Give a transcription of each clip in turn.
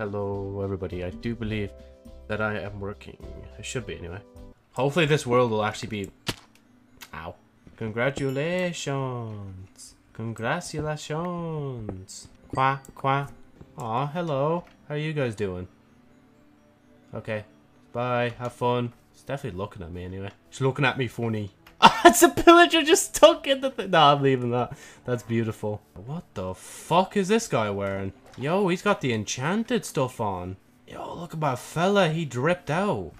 Hello, everybody. I do believe that I am working. I should be, anyway. Hopefully this world will actually be... Ow. Congratulations. Congratulations. Qua, qua. Aw, hello. How are you guys doing? Okay. Bye. Have fun. It's definitely looking at me anyway. She's looking at me funny. it's a pillager just stuck in the thing. No, I'm leaving that. That's beautiful. What the fuck is this guy wearing? Yo, he's got the enchanted stuff on. Yo, look at my fella. He dripped out.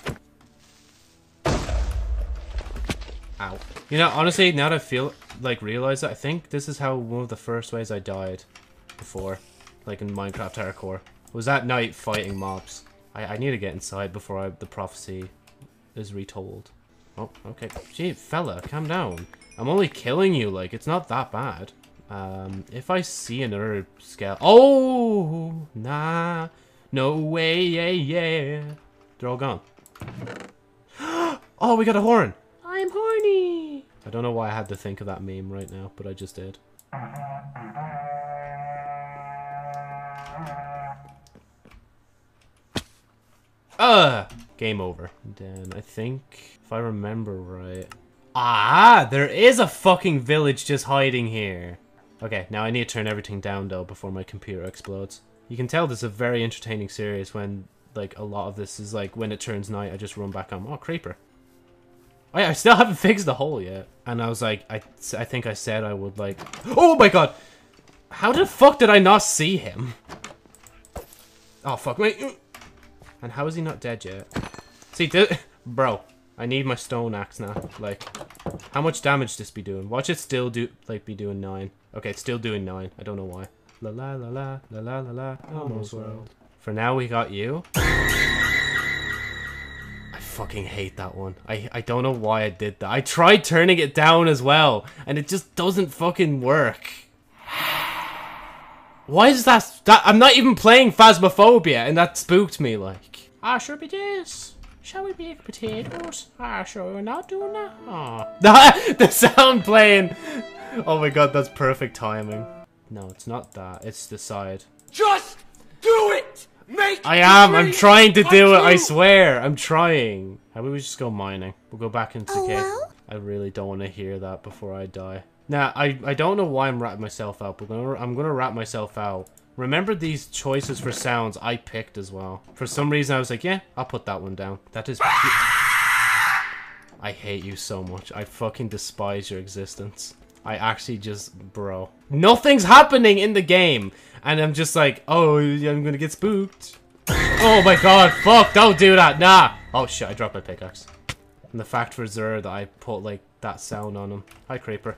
Ow. You know, honestly, now that I feel, like, realize it, I think this is how one of the first ways I died before. Like in Minecraft Hardcore. Was that night fighting mobs. I, I need to get inside before I, the prophecy is retold. Oh, okay. Gee, fella, calm down. I'm only killing you, like, it's not that bad. Um, if I see another scale... Oh! Nah. No way, yeah, yeah. They're all gone. oh, we got a horn! I'm horny! I don't know why I had to think of that meme right now, but I just did. Uh, game over. And then I think, if I remember right... Ah, there is a fucking village just hiding here. Okay, now I need to turn everything down though before my computer explodes. You can tell this is a very entertaining series when like a lot of this is like when it turns night I just run back on. Oh, creeper. Oh yeah, I still haven't fixed the hole yet. And I was like, I, I think I said I would like... Oh my god! How the fuck did I not see him? Oh fuck, wait. And how is he not dead yet? See, bro, I need my stone axe now. Like, how much damage this be doing? Watch it still do, like, be doing nine. Okay, it's still doing nine. I don't know why. La la la la, la la la la, almost world. For now, we got you. I fucking hate that one. I, I don't know why I did that. I tried turning it down as well, and it just doesn't fucking work. Why is that, that? I'm not even playing Phasmophobia, and that spooked me, like. Ah, sure it is. Shall we make potatoes? Ah, sure, we're not doing that. Ah. the sound playing. Oh my god, that's perfect timing. No, it's not that. It's the side. Just do it! Make I am. I'm trying to do it. I swear. I'm trying. How about we just go mining? We'll go back into the cave. I really don't want to hear that before I die. Now, I, I don't know why I'm wrapping myself out, but I'm gonna, I'm gonna wrap myself out. Remember these choices for sounds I picked as well. For some reason, I was like, yeah, I'll put that one down. That is... I hate you so much. I fucking despise your existence. I actually just... Bro. Nothing's happening in the game! And I'm just like, oh, I'm gonna get spooked. Oh my god, fuck, don't do that, nah! Oh shit, I dropped my pickaxe. And the fact for Zer that I put, like, that sound on him. Hi, Creeper.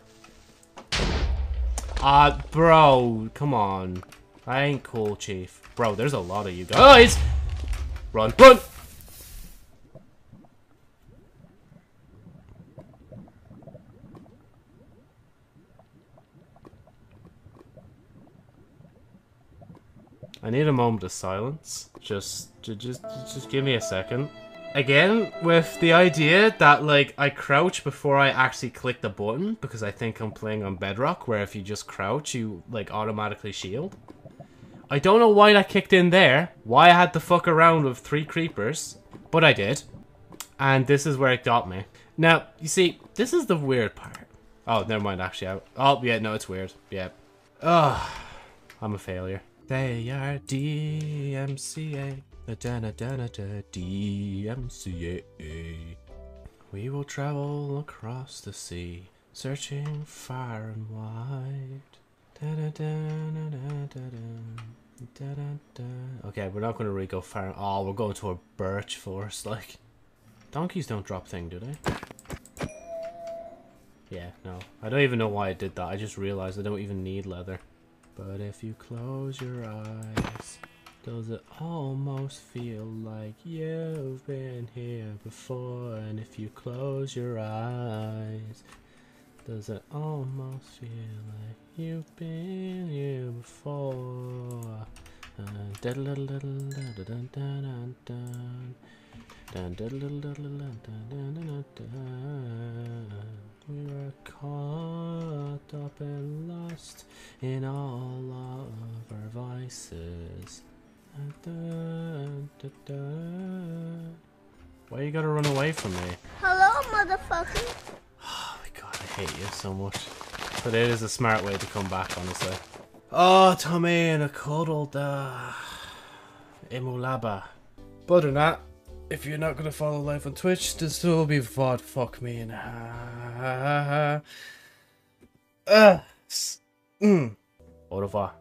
Ah, uh, bro, come on. I ain't cool, Chief. Bro, there's a lot of you guys. Run, run! I need a moment of silence. Just, just, just give me a second. Again, with the idea that, like, I crouch before I actually click the button, because I think I'm playing on Bedrock, where if you just crouch, you, like, automatically shield. I don't know why that kicked in there, why I had to fuck around with three creepers, but I did. And this is where it got me. Now, you see, this is the weird part. Oh, never mind, actually. Oh, yeah, no, it's weird. Yeah. Ugh, I'm a failure. They are DMCA. Da da da da da DMCA. We will travel across the sea, searching far and wide. Okay, we're not going to really go far. Oh, we're going to a birch forest. Like, donkeys don't drop thing, do they? Yeah, no. I don't even know why I did that. I just realized I don't even need leather. But if you close your eyes, does it almost feel like you've been here before? And if you close your eyes, does it almost feel like you've been here before? We were caught up and lost in all of our vices. Why you gotta run away from me? Hello, motherfucker. Oh my god, I hate you so much. But it is a smart way to come back, honestly. Oh, Tommy and a cuddle da. Emulaba. But other than that, if you're not gonna follow live on Twitch, this will be VOD. Fuck me and ha ha ha. Uh, mm. Au revoir.